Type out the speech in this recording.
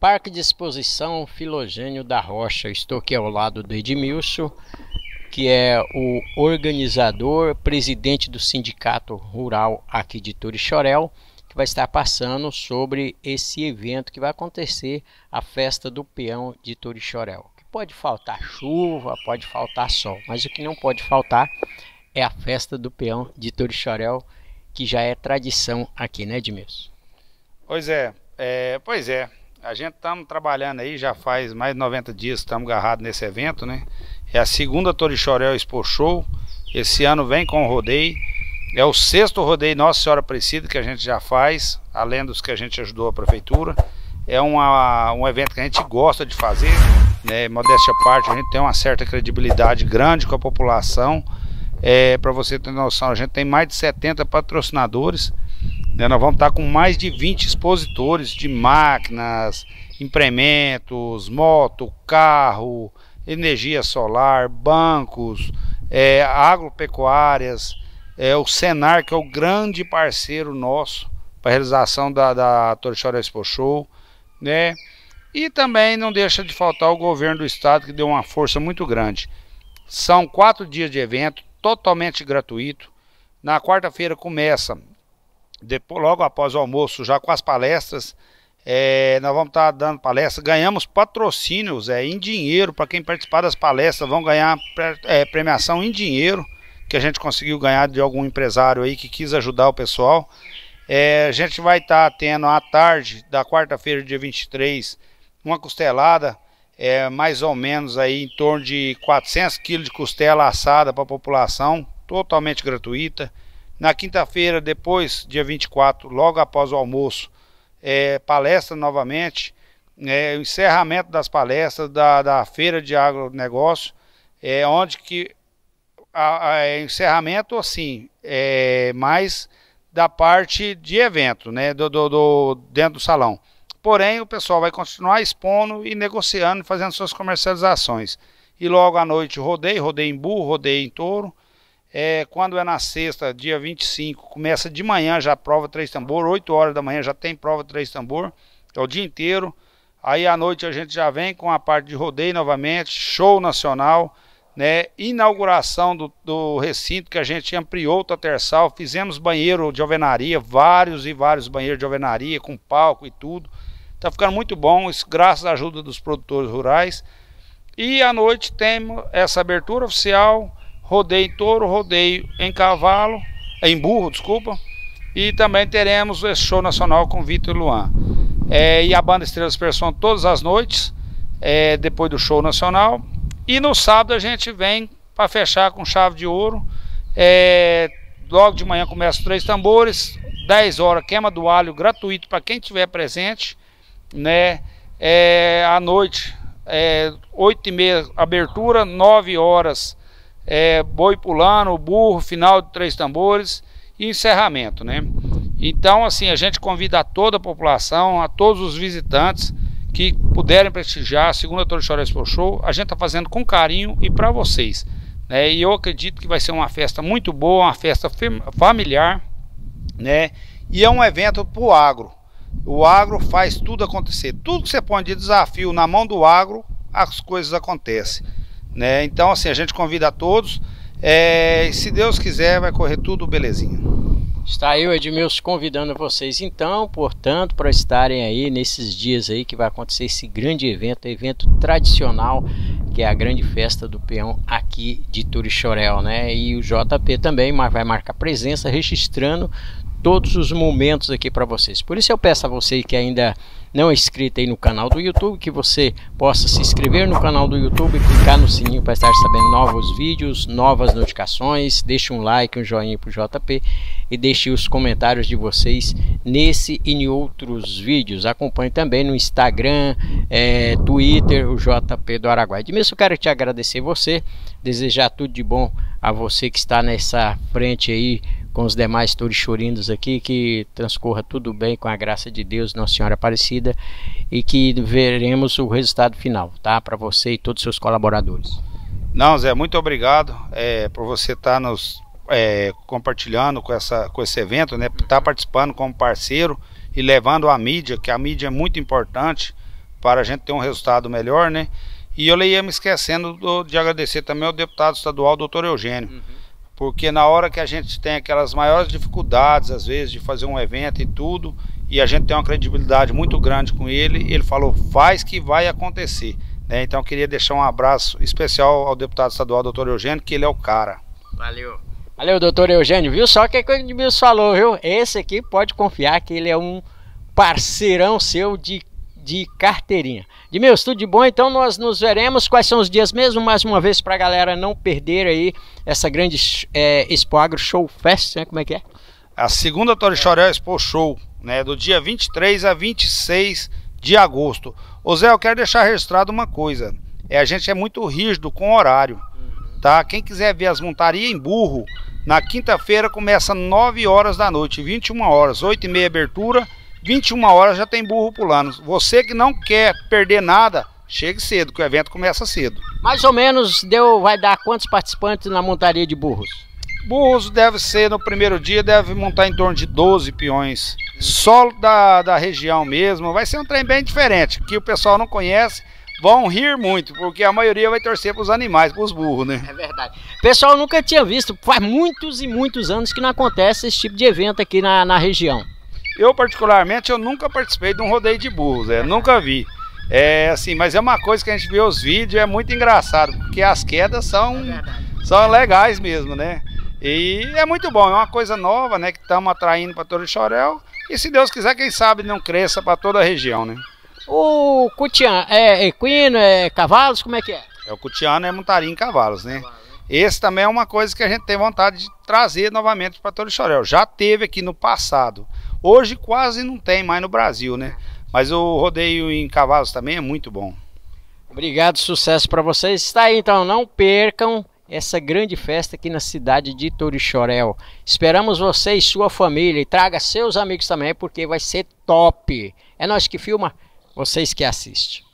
Parque de Exposição Filogênio da Rocha. Estou aqui ao lado do Edmilson, que é o organizador, presidente do Sindicato Rural aqui de Turixorel, que vai estar passando sobre esse evento que vai acontecer, a Festa do Peão de Turixorel. Pode faltar chuva, pode faltar sol, mas o que não pode faltar é a Festa do Peão de Turixorel, que já é tradição aqui, né, Edmilson? Pois é, é pois é. A gente estamos trabalhando aí, já faz mais de 90 dias estamos agarrados nesse evento, né? É a segunda Torixorel Expo Show. Esse ano vem com o rodeio. É o sexto rodeio Nossa Senhora Aparecida que a gente já faz, além dos que a gente ajudou a prefeitura. É uma, um evento que a gente gosta de fazer, né? Modéstia à parte, a gente tem uma certa credibilidade grande com a população. É, Para você ter noção, a gente tem mais de 70 patrocinadores né? Nós vamos estar com mais de 20 expositores de máquinas, implementos, moto, carro, energia solar, bancos, é, agropecuárias, é, o Senar, que é o grande parceiro nosso para a realização da, da Torixora Expo Show, né? E também não deixa de faltar o governo do estado que deu uma força muito grande. São quatro dias de evento, totalmente gratuito. Na quarta-feira começa depois, logo após o almoço, já com as palestras, é, nós vamos estar tá dando palestra. Ganhamos patrocínios é, em dinheiro para quem participar das palestras, vão ganhar é, premiação em dinheiro que a gente conseguiu ganhar de algum empresário aí que quis ajudar o pessoal. É, a gente vai estar tá tendo à tarde da quarta-feira, dia 23, uma costelada, é, mais ou menos aí em torno de 400 quilos de costela assada para a população, totalmente gratuita. Na quinta-feira, depois, dia 24, logo após o almoço, é, palestra novamente, é, o encerramento das palestras da, da feira de agronegócio, é, onde que a, a, é, encerramento assim, é, mais da parte de evento, né, do, do, do, dentro do salão. Porém, o pessoal vai continuar expondo e negociando, fazendo suas comercializações. E logo à noite rodeio, rodeio em burro, rodeio em touro, é, quando é na sexta, dia 25, começa de manhã já prova três tambor, 8 horas da manhã já tem prova três tambor, é o dia inteiro. Aí à noite a gente já vem com a parte de rodeio novamente, show nacional, né? Inauguração do, do recinto que a gente ampliou o terçal, fizemos banheiro de alvenaria, vários e vários banheiros de alvenaria com palco e tudo. Tá ficando muito bom, isso graças à ajuda dos produtores rurais. E à noite temos essa abertura oficial rodeio em touro, rodeio em cavalo, em burro, desculpa. E também teremos esse show nacional com Vitor e Luan. É, e a banda Estrelas Persão todas as noites, é, depois do show nacional. E no sábado a gente vem para fechar com chave de ouro. É, logo de manhã começa os três tambores, 10 horas queima do alho gratuito para quem tiver presente, né? É, à noite, é, 8 e meia abertura, 9 horas é, boi pulando, burro, final de três tambores e encerramento, né? Então, assim, a gente convida a toda a população, a todos os visitantes que puderem prestigiar a segunda Torre Expo Show. A gente está fazendo com carinho e para vocês. Né? E eu acredito que vai ser uma festa muito boa, uma festa familiar, né? E é um evento para o agro. O agro faz tudo acontecer. Tudo que você põe de desafio na mão do agro, as coisas acontecem. Né? Então, assim, a gente convida a todos. É, se Deus quiser, vai correr tudo belezinha. Está aí o Edmilson convidando vocês, então, portanto, para estarem aí nesses dias aí que vai acontecer esse grande evento, evento tradicional, que é a grande festa do peão aqui de Turixorel, né? E o JP também vai marcar presença, registrando todos os momentos aqui para vocês. Por isso eu peço a você que ainda não é inscrito aí no canal do YouTube, que você possa se inscrever no canal do YouTube e clicar no sininho para estar sabendo novos vídeos, novas notificações. Deixe um like, um joinha para o JP e deixe os comentários de vocês nesse e em outros vídeos. Acompanhe também no Instagram, é, Twitter, o JP do Araguai. De mesmo, eu quero te agradecer você, desejar tudo de bom a você que está nessa frente aí com os demais torichorindos aqui, que transcorra tudo bem com a graça de Deus, Nossa Senhora Aparecida, e que veremos o resultado final, tá? Para você e todos os seus colaboradores. Não, Zé, muito obrigado é, por você estar tá nos é, compartilhando com, essa, com esse evento, né? Estar tá participando como parceiro e levando a mídia, que a mídia é muito importante para a gente ter um resultado melhor, né? E eu ia me esquecendo do, de agradecer também ao deputado estadual, doutor Eugênio. Uhum. Porque na hora que a gente tem aquelas maiores dificuldades, às vezes, de fazer um evento e tudo, e a gente tem uma credibilidade muito grande com ele, ele falou, faz que vai acontecer. Né? Então queria deixar um abraço especial ao deputado estadual, doutor Eugênio, que ele é o cara. Valeu. Valeu, doutor Eugênio, viu? Só que o Edmilson falou, viu? Esse aqui pode confiar que ele é um parceirão seu de, de carteirinha. Edmilson, tudo de bom? Então nós nos veremos. Quais são os dias mesmo? Mais uma vez, para a galera não perder aí essa grande é, Expo Agro Show Fest, né? Como é que é? A segunda Torixorel Expo Show, né? Do dia 23 a 26 de agosto. Ô Zé, eu quero deixar registrado uma coisa. É, a gente é muito rígido com horário, tá? Quem quiser ver as montarias em burro, na quinta-feira começa 9 horas da noite, 21 horas, 8 e meia abertura, 21 horas já tem burro pulando. Você que não quer perder nada, chegue cedo, que o evento começa cedo. Mais ou menos deu, vai dar quantos participantes na montaria de burros? Burros deve ser no primeiro dia, deve montar em torno de 12 peões. Solo da, da região mesmo, vai ser um trem bem diferente, que o pessoal não conhece vão rir muito, porque a maioria vai torcer para os animais, para os burros, né? É verdade. Pessoal, nunca tinha visto, faz muitos e muitos anos que não acontece esse tipo de evento aqui na, na região. Eu, particularmente, eu nunca participei de um rodeio de burros, é, nunca vi. É assim, mas é uma coisa que a gente vê os vídeos, é muito engraçado, porque as quedas são, é são legais mesmo, né? E é muito bom, é uma coisa nova, né? Que estamos atraindo para todo o Chorel. E se Deus quiser, quem sabe não cresça para toda a região, né? O cutiano é equino, é cavalos, como é que é? É o cutiano é montaria em cavalos, né? Esse também é uma coisa que a gente tem vontade de trazer novamente para todo o Chorel. Já teve aqui no passado. Hoje quase não tem mais no Brasil, né? Mas o rodeio em cavalos também é muito bom. Obrigado, sucesso para vocês. Está aí, então, não percam essa grande festa aqui na cidade de Torixorel. Esperamos você e sua família e traga seus amigos também, porque vai ser top. É nós que filma vocês que assistem.